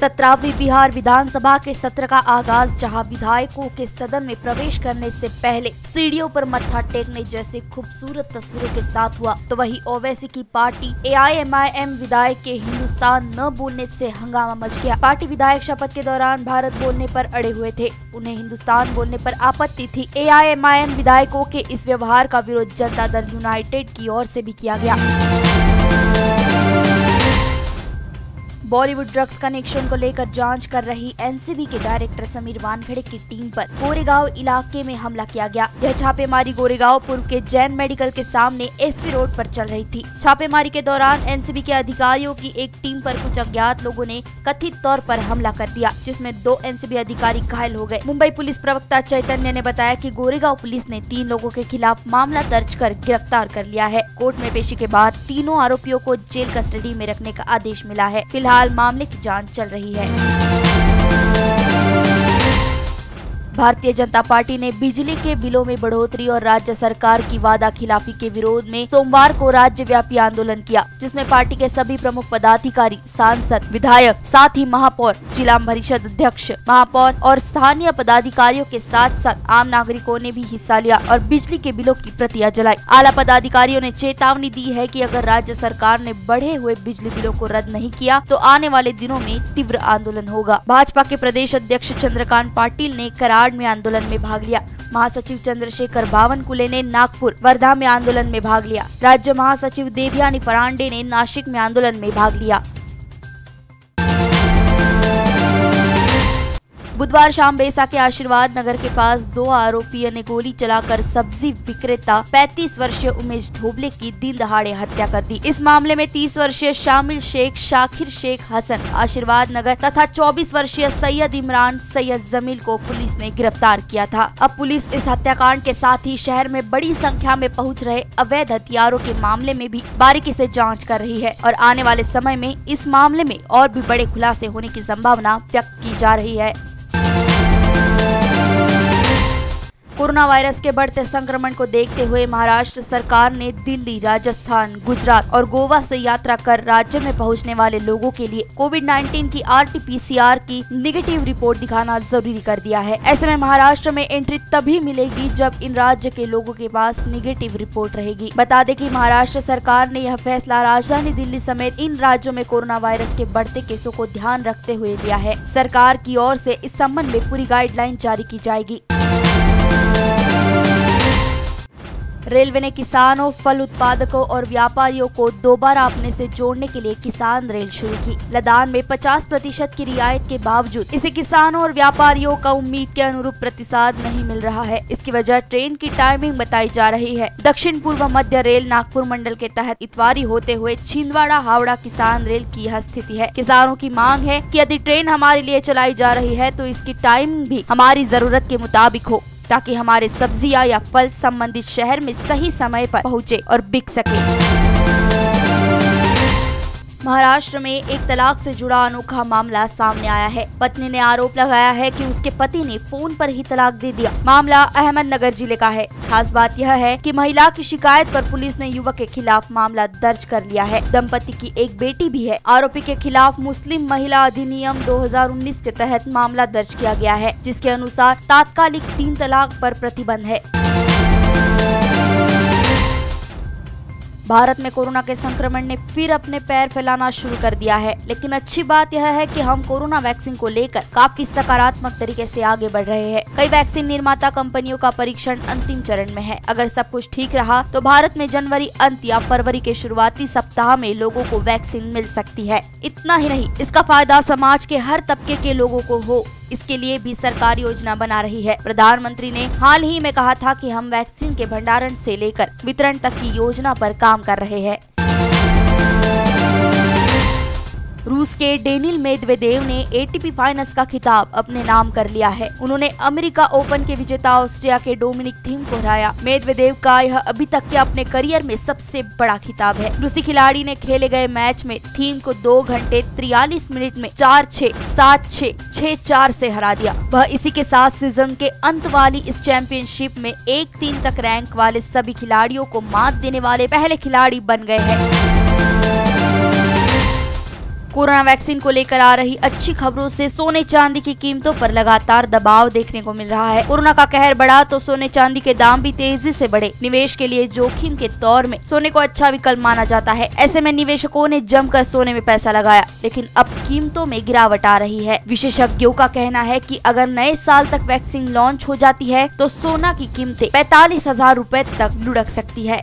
सत्रहवीं बिहार विधानसभा के सत्र का आगाज़, जहाँ विधायकों के सदन में प्रवेश करने से पहले सीढ़ियों पर मत्था टेकने जैसे खूबसूरत तस्वीरों के साथ हुआ। तो वही ओवैसी की पार्टी एआईएमआईएम विधायक के हिंदुस्तान न बोलने से हंगामा मच गया। पार्टी विधायक शपथ के दौरान भारत बोलने पर अड़े हुए थे। उन्हें हिंदुस्तान बोलने पर आपत्ति थी। एआईएमआईएम विधायकों के इस व्यवहार का विरोध जनता दल यूनाइटेड की ओर से भी किया गया। बॉलीवुड ड्रग्स कनेक्शन को लेकर जाँच कर रही एनसीबी के डायरेक्टर समीर वानखेड़े की टीम पर गोरेगांव इलाके में हमला किया गया। यह छापेमारी गोरेगांव पूर्व के जैन मेडिकल के सामने एसवी रोड पर चल रही थी। छापेमारी के दौरान एनसीबी के अधिकारियों की एक टीम पर कुछ अज्ञात लोगों ने कथित तौर पर हमला कर दिया, जिसमें दो एनसीबी अधिकारी घायल हो गए। मुंबई पुलिस प्रवक्ता चैतन्य ने बताया कि गोरेगांव पुलिस ने तीन लोगों के खिलाफ मामला दर्ज कर गिरफ़्तार कर लिया है। कोर्ट में पेशी के बाद तीनों आरोपियों को जेल कस्टडी में रखने का आदेश मिला है। फ़िलहाल फ़िलहाल मामले की जाँच चल रही है। भारतीय जनता पार्टी ने बिजली के बिलों में बढ़ोतरी और राज्य सरकार की वादा खिलाफी के विरोध में सोमवार को राज्य व्यापी आंदोलन किया, जिसमें पार्टी के सभी प्रमुख पदाधिकारी, सांसद, विधायक, साथ ही महापौर, जिला परिषद अध्यक्ष, महापौर और स्थानीय पदाधिकारियों के साथ साथ आम नागरिकों ने भी हिस्सा लिया और बिजली के बिलों की प्रतियाँ जलाई। आला पदाधिकारियों ने चेतावनी दी है की अगर राज्य सरकार ने बढ़े हुए बिजली बिलों को रद्द नहीं किया तो आने वाले दिनों में तीव्र आंदोलन होगा। भाजपा के प्रदेश अध्यक्ष चंद्रकांत पाटिल ने करार कराड़ में आंदोलन में भाग लिया। महासचिव चंद्रशेखर बावनकुले ने नागपुर, वर्धा में आंदोलन में भाग लिया। राज्य महासचिव देवयानी फरांडे ने नासिक में आंदोलन में भाग लिया। बुधवार शाम बेसा के आशीर्वाद नगर के पास दो आरोपियों ने गोली चलाकर सब्ज़ी विक्रेता 35 वर्षीय उमेश ढोबले की दिन दहाड़े हत्या कर दी। इस मामले में 30 वर्षीय शामिल शेख शाकिर शेख हसन, आशीर्वाद नगर तथा 24 वर्षीय सैयद इमरान सैयद जमील को पुलिस ने गिरफ़्तार किया था। अब पुलिस इस हत्याकांड के साथ ही शहर में बड़ी संख्या में पहुँच रहे अवैध हथियारों के मामले में भी बारीकी ऐसी जाँच कर रही है और आने वाले समय में इस मामले में और भी बड़े खुलासे होने की संभावना व्यक्त की जा रही है। कोरोना वायरस के बढ़ते संक्रमण को देखते हुए महाराष्ट्र सरकार ने दिल्ली, राजस्थान, गुजरात और गोवा से यात्रा कर राज्य में पहुँचने वाले लोगों के लिए कोविड 19 की आरटीपीसीआर की निगेटिव रिपोर्ट दिखाना ज़रूरी कर दिया है। ऐसे में महाराष्ट्र में एंट्री तभी मिलेगी जब इन राज्य के लोगों के पास निगेटिव रिपोर्ट रहेगी। बता दें की महाराष्ट्र सरकार ने यह फैसला राजधानी दिल्ली समेत इन राज्यों में कोरोना वायरस के बढ़ते केसों को ध्यान रखते हुए लिया है। सरकार की ओर से इस संबंध में पूरी गाइडलाइन जारी की जाएगी। रेलवे ने किसानों, फल उत्पादकों और व्यापारियों को दोबारा अपने से जोड़ने के लिए किसान रेल शुरू की। लदान में 50 प्रतिशत की रियायत के बावजूद इसे किसानों और व्यापारियों का उम्मीद के अनुरूप प्रतिसाद नहीं मिल रहा है। इसकी वजह ट्रेन की टाइमिंग बताई जा रही है। दक्षिण पूर्व मध्य रेल नागपुर मंडल के तहत इतवारी होते हुए छिंदवाड़ा, हावड़ा किसान रेल की यह स्थिति है। किसानों की मांग है की यदि ट्रेन हमारे लिए चलाई जा रही है तो इसकी टाइमिंग भी हमारी ज़रूरत के मुताबिक हो। ताकि हमारे सब्ज़ियाँ या फल संबंधित शहर में सही समय पर पहुँचे और बिक सके। महाराष्ट्र में एक तलाक से जुड़ा अनोखा मामला सामने आया है। पत्नी ने आरोप लगाया है कि उसके पति ने फ़ोन पर ही तलाक दे दिया। मामला अहमदनगर ज़िले का है। खास बात यह है कि महिला की शिकायत पर पुलिस ने युवक के खिलाफ मामला दर्ज कर लिया है। दंपति की एक बेटी भी है। आरोपी के खिलाफ मुस्लिम महिला अधिनियम 2019 के तहत मामला दर्ज किया गया है, जिसके अनुसार तात्कालिक तीन तलाक पर प्रतिबंध है। भारत में कोरोना के संक्रमण ने फिर अपने पैर फैलाना शुरू कर दिया है। लेकिन अच्छी बात यह है कि हम कोरोना वैक्सीन को लेकर काफ़ी सकारात्मक तरीके से आगे बढ़ रहे हैं। कई वैक्सीन निर्माता कंपनियों का परीक्षण अंतिम चरण में है। अगर सब कुछ ठीक रहा तो भारत में जनवरी अंत या फरवरी के शुरुआती सप्ताह में लोगों को वैक्सीन मिल सकती है। इतना ही नहीं, इसका फ़ायदा समाज के हर तबके के लोगों को हो। इसके लिए भी सरकार योजना बना रही है। प्रधानमंत्री ने हाल ही में कहा था कि हम वैक्सीन के भंडारण से लेकर वितरण तक की योजना पर काम कर रहे हैं। रूस के डेनिल मेदवेदेव ने एटीपी फाइनल्स का खिताब अपने नाम कर लिया है। उन्होंने अमेरिका ओपन के विजेता ऑस्ट्रिया के डोमिनिक थीम को हराया। मेदवेदेव का यह अभी तक के अपने करियर में सबसे बड़ा खिताब है। रूसी खिलाड़ी ने खेले गए मैच में थीम को दो घंटे तिरयालीस मिनट में चार छह सात छह छह चार से हरा दिया। वह इसी के साथ सीज़न के अंत वाली इस चैंपियनशिप में एक तीन तक रैंक वाले सभी खिलाड़ियों को मात देने वाले पहले खिलाड़ी बन गए हैं। कोरोना वैक्सीन को लेकर आ रही अच्छी खबरों से सोने चांदी की कीमतों पर लगातार दबाव देखने को मिल रहा है। कोरोना का कहर बढ़ा तो सोने चांदी के दाम भी तेज़ी से बढ़े। निवेश के लिए जोखिम के तौर में सोने को अच्छा विकल्प माना जाता है। ऐसे में निवेशकों ने जमकर सोने में पैसा लगाया, लेकिन अब कीमतों में गिरावट आ रही है। विशेषज्ञों का कहना है की अगर नए साल तक वैक्सीन लॉन्च हो जाती है तो सोना की कीमतें पैतालीस हज़ार रूपए तक लुढ़क सकती है।